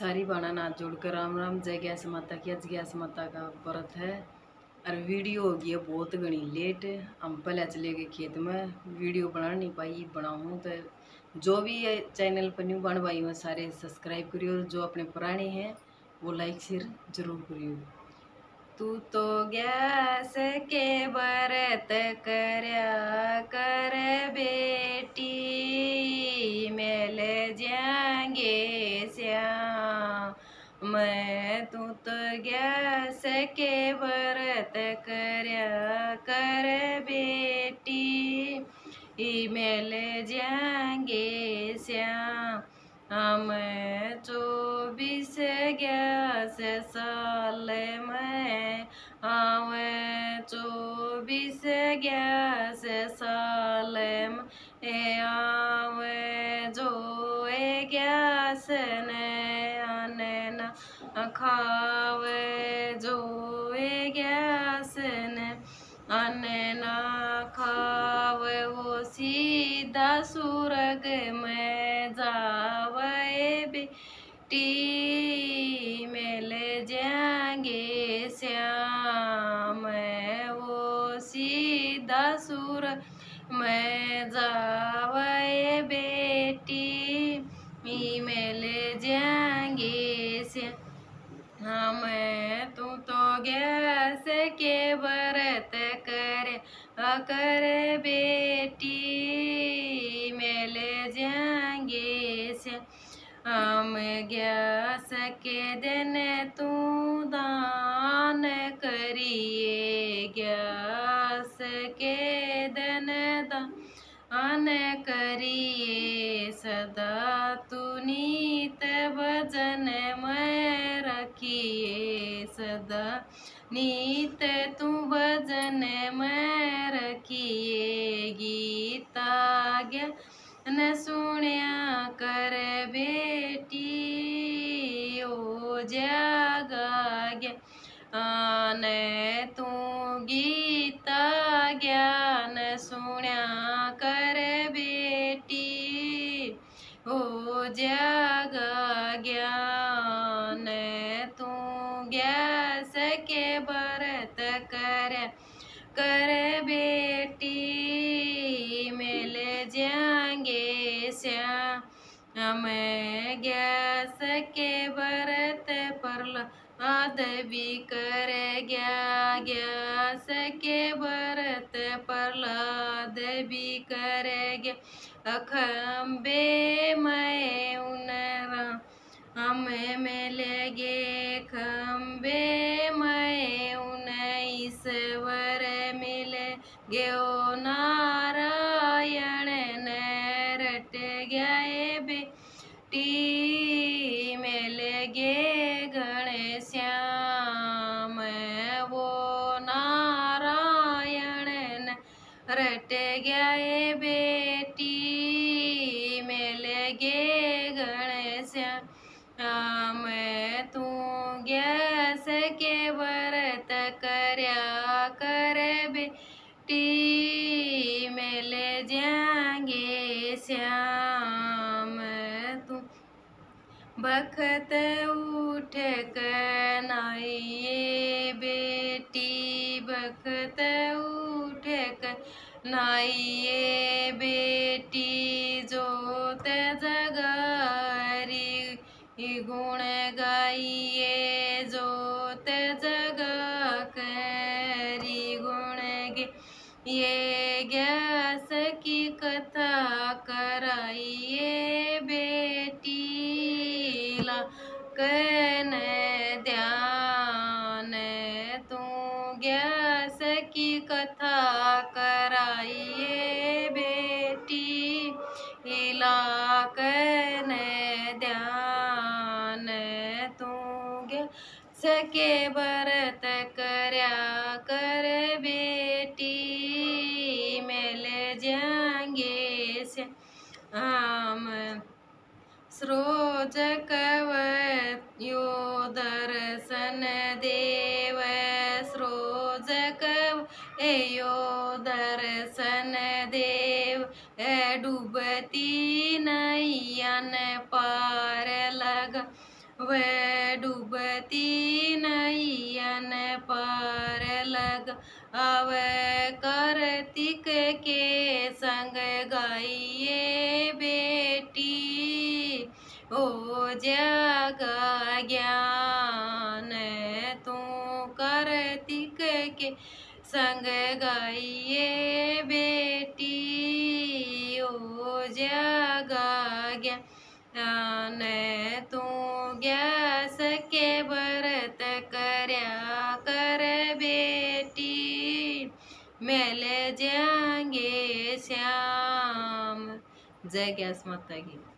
सारी बाणा नाथ जोड़कर राम राम, जय गैस माता की आज गैस माता का व्रत है। और वीडियो हो गई है बहुत घनी लेट, हम पहले चले गए खेत में वीडियो बना नहीं पाई, बनाऊँ तो जो भी चैनल पर न्यू बन पाई हो, सारे सब्सक्राइब करियो, जो अपने पुराने हैं, वो लाइक शेयर ज़रूर करियो। तू तो गैस के व्रत कर बेटी तू तो गैस के व्रत करया कर बेटी। मेल जाएँगे श्याम, हम चौबीस गैस साल में हम चौबीस गैस साल में खाव जो गैस ने अन्न खाव, वो सीधा सुरग में जावे, बेटी मिल जाएँगे श्याम। वो सीधा सुरग में जावे कर कर बेटी मिल जाएँगे से। हम गैस के दिन तू दान करिए, गैस के दिन दान करिए। सदा तू नीत भजन में रखिए, सदा नीत तू भजन में रखिए गीता ज्ञान सुनिया कर बेटी, मिल जाएँगे श्याम। गैस के व्रत पर आद भी कर गया। गैस के व्रत प्रहलाद भी कर गया। अखम्बे मैं उनरा हम मिल गे खम्बे गयो नारायण ने रट गए बेटी, मिल गे घनश्याम। वो नारायण ने रट गए बेटी, मिल गे हम तू गैस के कर बेटी मिल जाएँगे श्याम तू बखत उठ कर बेटी, बखत उठ कर नाइए बेटी, जोत जगारी, गुण गाइए। ये गैस की कथा कराइए बेटी ला कन ध्यान तू गैस की कथा कराइए बेटी इला कन ध्यान तू सके व्रत करया कर जाएँगे हम सरोज कव यो दर्शन देव सरोज कव यो दर्शन देव ए डूबती नैयन पार लगा। वे डूबती नैयन पर लग। अवे गाइए बेटी, ओ जग ज्ञान तू करतिक के संग गाइए बेटी, ओ जग ज्ञान तू गैस के व्रत कर बेटी, मेले जाएँगे जय गैस माता की।